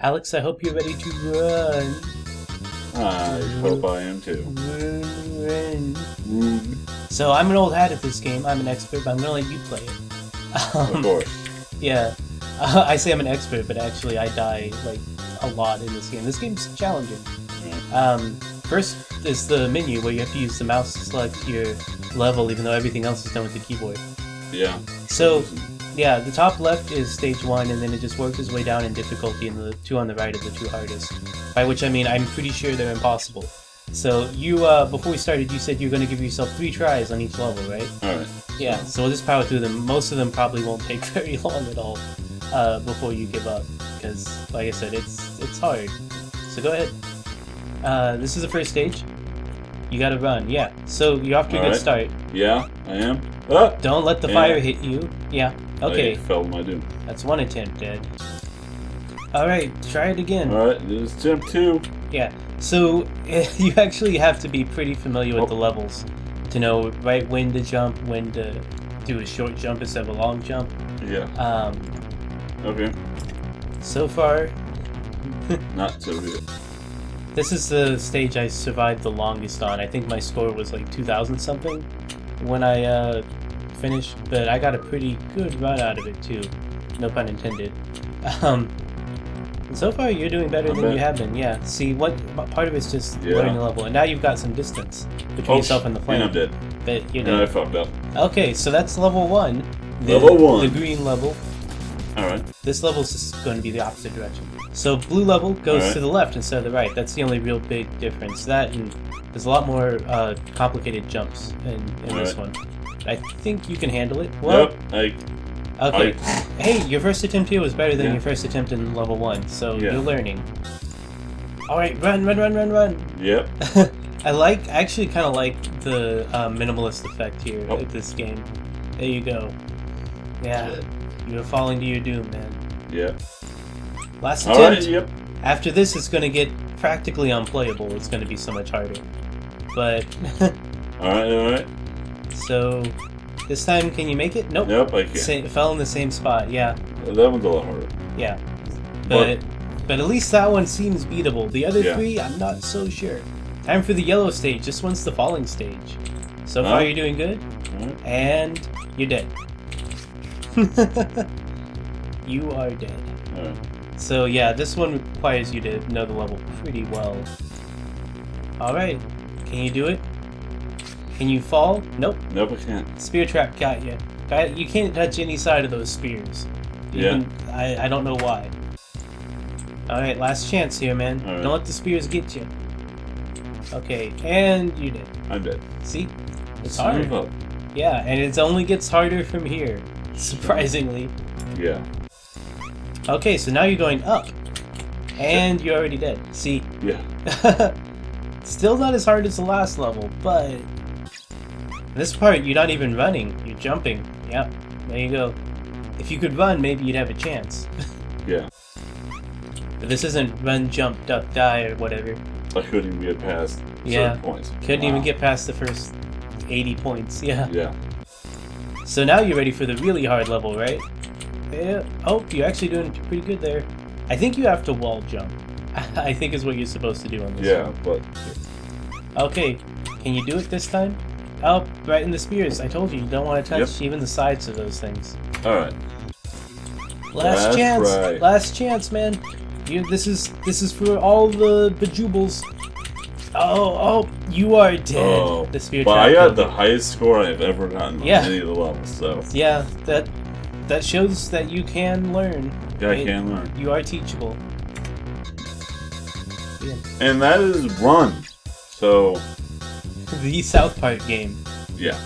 Alex, I hope you're ready to run. I hope I am too. Run, run. Mm, So I'm an old hat at this game. I'm an expert, but I'm gonna let you play it. Of Um, course. yeah, uh, I say I'm an expert, but actually I die like a lot in this game. This game's challenging. Um, first is the menu where you have to use the mouse to select your level, even though everything else is done with the keyboard. Yeah. So yeah, the top left is stage one, and then it just works its way down in difficulty, and the two on the right are the two hardest. By which I mean I'm pretty sure they're impossible. So you, uh, before we started, you said you're going to give yourself three tries on each level, right? Alright. Yeah. So we'll just power through them. Most of them probably won't take very long at all uh, before you give up, because, like I said, it's it's hard. So go ahead. Uh, this is the first stage. You got to run. Yeah. So you're off to a good Alright. start. Yeah, I am. Ah! Don't let the Yeah. fire hit you. Yeah. Okay. I fell my doom. That's one attempt dead. Alright, try it again. Alright, this is attempt two. Yeah, so you actually have to be pretty familiar with Oh. the levels to know right when to jump, when to do a short jump instead of a long jump. Yeah. Um, Okay. so far, Not so good. This is the stage I survived the longest on. I think my score was like 2,000 something when I uh, finished, but I got a pretty good run out of it too. No pun intended. Um, so far, you're doing better than you have been. Yeah. See, what part of it's just Yeah. learning the level, and now you've got some distance between Oh, yourself and the flame. And I'm dead. But you're And I fucked up. Okay, so that's level one. The, Level one. The green level. Alright. This level's just going to be the opposite direction. So blue level goes Alright. to the left instead of the right. That's the only real big difference. That and there's a lot more uh, complicated jumps in, in this one. I think you can handle it. Well, yep. I. okay. Hey, your first attempt here was better than Yeah. your first attempt in level one, so Yeah. you're learning. All right, run, run, run, run, run. Yep. I like, I actually kind of like the uh, minimalist effect here Oh. at this game. There you go. Yeah, you're falling to your doom, man. Yep. Last attempt. Yep. After this, it's going to get practically unplayable. It's going to be so much harder. But Alright. Alright. so this time, can you make it? Nope. Yep. I can. Sa- fell in the same spot. Yeah, That one's a lot harder. yeah. But but at least that one seems beatable. The other Yeah. three, I'm not so sure. Time for the yellow stage. This one's the falling stage. So far, Huh? you're doing good, Alright. and you're dead. you are dead. Alright. So yeah, this one requires you to know the level pretty well. Alright, can you do it? Can you fall? Nope. Nope. I can't. Spear trap got you. You can't touch any side of those spears. Yeah. I, I don't know why. Alright, last chance here, man. Alright. Don't let the spears get you. Okay, and you did. I'm dead. See? It's hard. Yeah, and it only gets harder from here. Surprisingly. Yeah. Okay, so now you're going up. And you're already dead. See? Yeah. Still not as hard as the last level, but this part you're not even running, you're jumping. Yep, there you go. If you could run, maybe you'd have a chance. Yeah. But this isn't run, jump, duck, die, or whatever. I couldn't even get past Yeah. certain points. Couldn't even get past the first 80 points. Yeah. Yeah. So now you're ready for the really hard level, right? Yeah. Oh, you're actually doing pretty good there. I think you have to wall jump. I think is what you're supposed to do on this Yeah. one. But Okay, can you do it this time? Oh, right in the spears. I told you, you don't want to touch even the sides of those things. all right. Last That's chance. right. Last chance, man. You, this is this is for all the bejubals. Oh, oh, you are dead. Oh, the spear but I got killed the highest score I've ever gotten on Yeah. any of the levels. So Yeah, that that shows that you can learn. yeah, I It- can learn. You are teachable. Yeah. And that is run. So The South Park game. yeah.